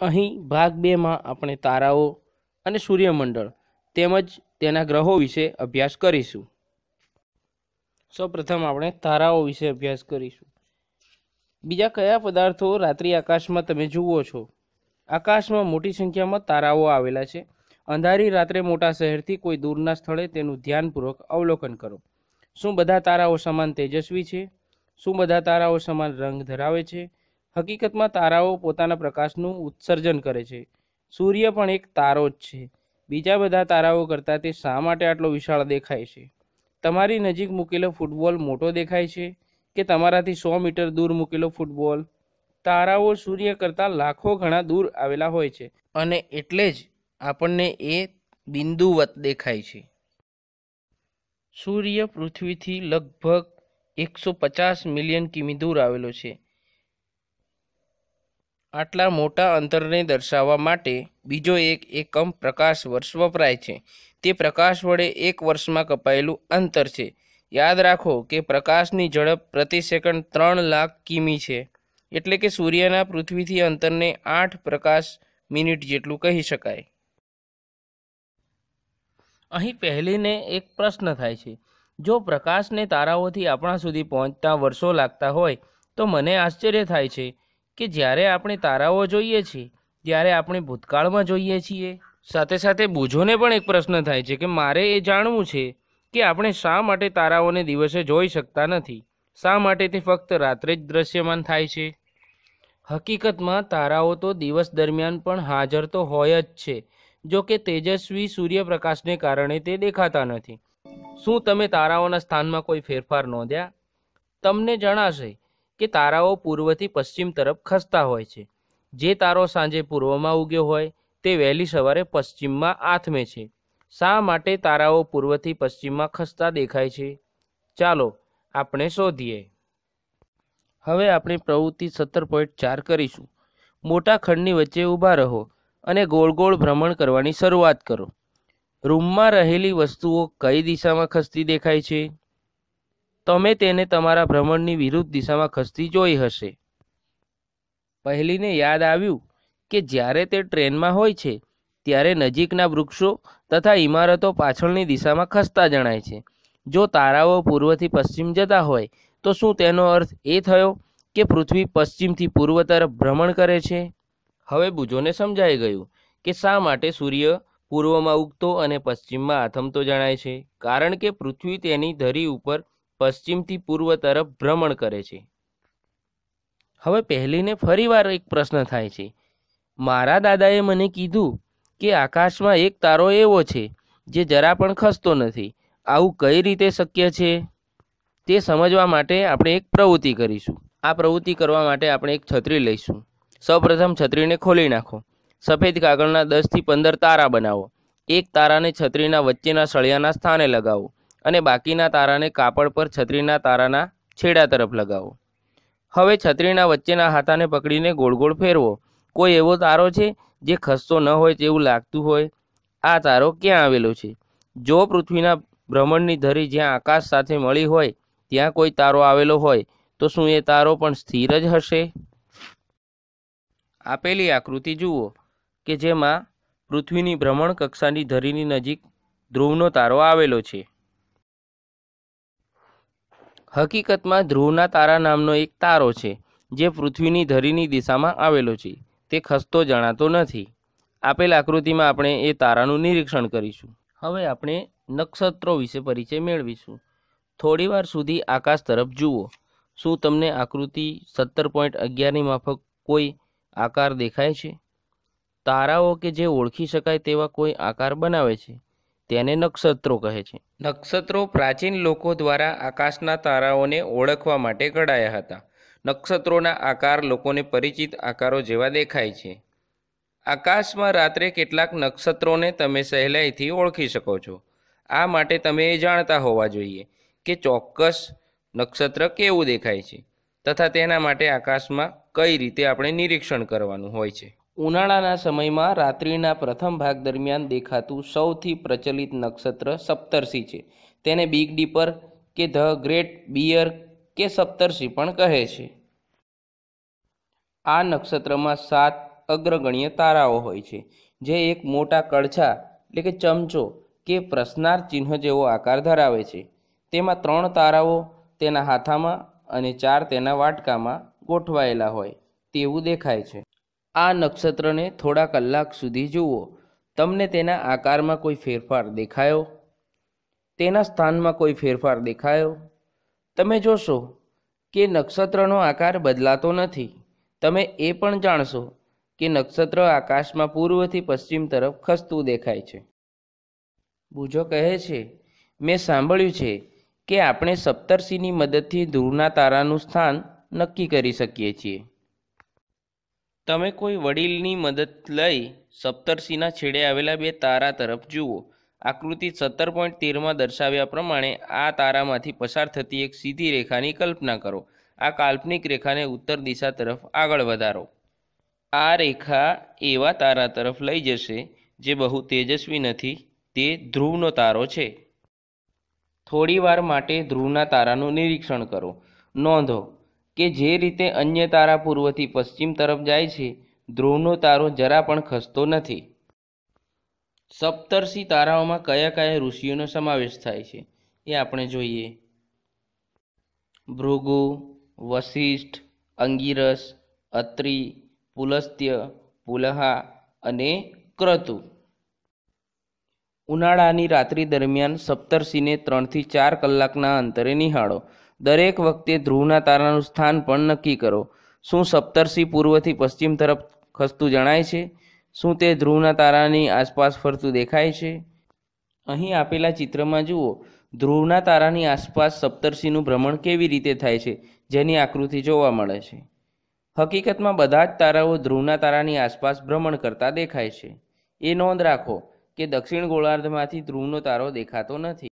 અહીં ભાગ બેમાં આપણે તારાઓ અને સૂર્યમંડળ તેમજ તેના ગ્રહો વિશે અભ્યાસ કરીશું. સૌપ્રથમ આપણે તારાઓ વિશે અભ્યાસ કરીશું. બીજા કયા પદાર્થો રાત્રિ આકાશમાં તમે જુઓ છો? આકાશમાં મોટી સંખ્યામાં તારાઓ આવેલા છે. અંધારી રાત્રે મોટા શહેરથી કોઈ દૂરના સ્થળે તેનું ધ્યાનપૂર્વક અવલોકન કરો. શું બધા તારાઓ સમાન તેજસ્વી છે? શું બધા તારાઓ સમાન રંગ ધરાવે છે? હકીકતમાં તારાઓ પોતાના પ્રકાશનું ઉત્સર્જન કરે છે. સૂર્ય પણ એક તારો જ છે. બીજા બધા તારાઓ કરતાં તે શા માટે આટલો વિશાળ દેખાય છે? તમારી નજીક મૂકેલો ફૂટબોલ મોટો દેખાય છે કે તમારાથી સો મીટર દૂર મૂકેલો ફૂટબોલ? તારાઓ સૂર્ય કરતાં લાખો ઘણા દૂર આવેલા હોય છે અને એટલે જ આપણને એ બિંદુવત દેખાય છે. સૂર્ય પૃથ્વીથી લગભગ એકસો પચાસ મિલિયન કિમી દૂર આવેલો છે. આટલા મોટા અંતરને દર્શાવવા માટે બીજો એક એકમ પ્રકાશ વર્ષ વપરાય છે. તે પ્રકાશ વડે એક વર્ષમાં કપાયેલું અંતર છે. યાદ રાખો કે પ્રકાશની ઝડપ પ્રતિ સેકન્ડ ત્રણ લાખ કિમી છે. એટલે કે સૂર્યના પૃથ્વીથી અંતરને આઠ પ્રકાશ મિનિટ જેટલું કહી શકાય. અહીં પહેલીને એક પ્રશ્ન થાય છે. જો પ્રકાશને તારાઓથી આપણા સુધી પહોંચતા વર્ષો લાગતા હોય, તો મને આશ્ચર્ય થાય છે કે જ્યારે આપણે તારાઓ જોઈએ છીએ, ત્યારે આપણે ભૂતકાળમાં જોઈએ છીએ. સાથે સાથે બુજોને પણ એક પ્રશ્ન થાય છે કે મારે એ જાણવું છે કે આપણે શા માટે તારાઓને દિવસે જોઈ શકતા નથી? શા માટે તે ફક્ત રાત્રે જ દ્રશ્યમાન થાય છે? હકીકતમાં, તારાઓ તો દિવસ દરમિયાન પણ હાજર તો હોય જ છે, જો કે તેજસ્વી સૂર્યપ્રકાશને કારણે તે દેખાતા નથી. શું તમે તારાઓના સ્થાનમાં કોઈ ફેરફાર નોંધ્યા? તમને જણાશે કે તારાઓ પૂર્વથી પશ્ચિમ તરફ ખસતા હોય છે. જે તારો સાંજે પૂર્વમાં ઉગ્યો હોય, તે વહેલી સવારે પશ્ચિમમાં આથમે છે. શા માટે તારાઓ પૂર્વથી પશ્ચિમમાં ખસતા દેખાય છે? ચાલો, આપણે શોધીએ. હવે આપણે પ્રવૃત્તિ સત્તર પોઈન્ટ ચાર કરીશું. મોટા ખંડની વચ્ચે ઊભા રહો અને ગોળ ગોળ ભ્રમણ કરવાની શરૂઆત કરો. રૂમમાં રહેલી વસ્તુઓ કઈ દિશામાં ખસતી દેખાય છે? તમે તેને તમારા ભ્રમણની વિરુદ્ધ દિશામાં ખસતી જોઈ હશે. પહેલીને યાદ આવ્યું કે જ્યારે તે ટ્રેનમાં હોય છે, ત્યારે નજીકના વૃક્ષો તથા ઇમારતો પાછળની દિશામાં ખસતા જણાય છે. જો તારાઓ પૂર્વથી પશ્ચિમ જતા હોય, તો શું તેનો અર્થ એ થયો કે પૃથ્વી પશ્ચિમથી પૂર્વ તરફ ભ્રમણ કરે છે? હવે બુજોને સમજાઈ ગયું કે શા માટે સૂર્ય પૂર્વમાં ઉગતો અને પશ્ચિમમાં આથમતો જણાય છે. કારણ કે પૃથ્વી તેની ધરી ઉપર પશ્ચિમથી પૂર્વ તરફ ભ્રમણ કરે છે. હવે પહેલીને ફરીવાર એક પ્રશ્ન થાય છે. મારા દાદાએ મને કીધું કે આકાશમાં એક તારો એવો છે, જે જરા પણ ખસતો નથી. આવું કઈ રીતે શક્ય છે? તે સમજવા માટે આપણે એક પ્રવૃત્તિ કરીશું. આ પ્રવૃત્તિ કરવા માટે આપણે એક છત્રી લઈશું. સૌપ્રથમ છત્રીને ખોલી નાખો. સફેદ કાગળના દસથી પંદર તારા બનાવો. એક તારાને છત્રીના વચ્ચેના સળિયાના સ્થાને લગાવો. અને બાકીના તારાને કાપડ પર છત્રીના તારાના છેડા તરફ લગાવો. હવે છત્રીના વચ્ચેના હાથાને પકડીને ગોળ ગોળ ફેરવો. કોઈ એવો તારો છે જે ખસતો ન હોય તેવું લાગતું હોય? આ તારો ક્યાં આવેલો છે? જો પૃથ્વીના ભ્રમણની ધરી જ્યાં આકાશ સાથે મળી હોય, ત્યાં કોઈ તારો આવેલો હોય, તો શું એ તારો પણ સ્થિર જ હશે? આપેલી આકૃતિ જુઓ, કે જેમાં પૃથ્વીની ભ્રમણ કક્ષાની ધરીની નજીક ધ્રુવનો તારો આવેલો છે. હકીકતમાં ધ્રુવના તારા નામનો એક તારો છે, જે પૃથ્વીની ધરીની દિશામાં આવેલો છે. તે ખસતો જણાતો નથી. આપેલ આકૃતિમાં આપણે એ તારાનું નિરીક્ષણ કરીશું. હવે આપણે નક્ષત્રો વિશે પરિચય મેળવીશું. થોડીવાર સુધી આકાશ તરફ જુઓ. શું તમને આકૃતિ સત્તર પોઈન્ટ અગિયારની માફક કોઈ આકાર દેખાય છે? તારાઓ કે જે ઓળખી શકાય તેવા કોઈ આકાર બનાવે છે? તેને નક્ષત્રો કહે છે. નક્ષત્રો પ્રાચીન લોકો દ્વારા આકાશના તારાઓને ઓળખવા માટે ઘડાયા હતા. નક્ષત્રોના આકાર લોકોને પરિચિત આકારો જેવા દેખાય છે. આકાશમાં રાત્રે કેટલાક નક્ષત્રોને તમે સહેલાઈથી ઓળખી શકો છો. આ માટે તમે એ જાણતા હોવા જોઈએ કે ચોક્કસ નક્ષત્ર કેવું દેખાય છે તથા તેના માટે આકાશમાં કઈ રીતે આપણે નિરીક્ષણ કરવાનું હોય છે. ઉનાળાના સમયમાં રાત્રિના પ્રથમ ભાગ દરમિયાન દેખાતું સૌથી પ્રચલિત નક્ષત્ર સપ્તર્ષિ છે. તેને બિગ ડીપર કે ધ ગ્રેટ બિયર કે સપ્તર્ષિ પણ કહે છે. આ નક્ષત્રમાં સાત અગ્રગણ્ય તારાઓ હોય છે, જે એક મોટા કડછા એટલે કે ચમચો કે પ્રશ્નાર્થ ચિહ્ન જેવો આકાર ધરાવે છે. તેમાં ત્રણ તારાઓ તેના હાથામાં અને ચાર તેના વાટકામાં ગોઠવાયેલા હોય, તેવું દેખાય છે. આ નક્ષત્રને થોડા કલાક સુધી જુઓ. તમને તેના આકારમાં કોઈ ફેરફાર દેખાયો? તેના સ્થાનમાં કોઈ ફેરફાર દેખાયો? તમે જોશો કે નક્ષત્રનો આકાર બદલાતો નથી. તમે એ પણ જાણશો કે નક્ષત્ર આકાશમાં પૂર્વથી પશ્ચિમ તરફ ખસતું દેખાય છે. બુજો કહે છે, મેં સાંભળ્યું છે કે આપણે સપ્તર્ષિની મદદથી ધ્રુવના તારાનું સ્થાન નક્કી કરી શકીએ છીએ. તમે કોઈ વડીલની મદદ લઈ સપ્તર્ષિના છેડે આવેલા બે તારા તરફ જુઓ. આકૃતિ સત્તર પોઈન્ટ તેરમાં દર્શાવ્યા પ્રમાણે આ તારામાંથી પસાર થતી એક સીધી રેખાની કલ્પના કરો. આ કાલ્પનિક રેખાને ઉત્તર દિશા તરફ આગળ વધારો. આ રેખા એવા તારા તરફ લઈ જશે જે બહુ તેજસ્વી નથી, તે ધ્રુવનો તારો છે. થોડી વાર માટે ધ્રુવના તારાનું નિરીક્ષણ કરો. નોંધો કે જે રીતે અન્ય તારા પૂર્વથી પશ્ચિમ તરફ જાય છે, ધ્રુવનો તારો જરા પણ ખસતો નથી. સપ્તર્ષિ તારાઓમાં કયા કયા ઋષિઓનો સમાવેશ થાય છે, એ આપણે જોઈએ. ભૃગુ વશિષ્ઠ અંગિરસ, અત્રિ, પુલસ્ત્ય, પુલહા અને ક્રતુ. ઉનાળાની રાત્રિ દરમિયાન સપ્તર્ષિને ત્રણથી ચાર કલાકના અંતરે નિહાળો. દરેક વખતે ધ્રુવના તારાનું સ્થાન પણ નક્કી કરો. શું સપ્તર્ષિ પૂર્વથી પશ્ચિમ તરફ ખસતું જણાય છે? શું તે ધ્રુવના તારાની આસપાસ ફરતું દેખાય છે? અહીં આપેલા ચિત્રમાં જુઓ, ધ્રુવના તારાની આસપાસ સપ્તર્ષિનું ભ્રમણ કેવી રીતે થાય છે, જેની આકૃતિ જોવા મળે છે. હકીકતમાં બધા જ તારાઓ ધ્રુવના તારાની આસપાસ ભ્રમણ કરતા દેખાય છે. એ નોંધ રાખો કે દક્ષિણ ગોળાર્ધમાંથી ધ્રુવનો તારો દેખાતો નથી.